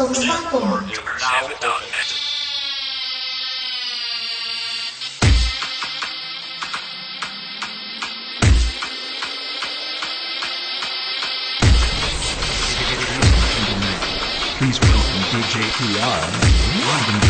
on the platform. Now open. Please welcome DJ PR, London